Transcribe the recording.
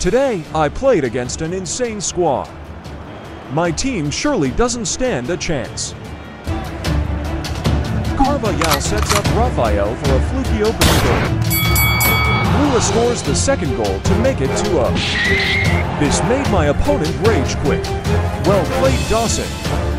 Today, I played against an insane squad. My team surely doesn't stand a chance. Carvajal sets up Rafael for a fluky open score. Lula scores the second goal to make it 2-0. This made my opponent rage quit. Well played, Dawson.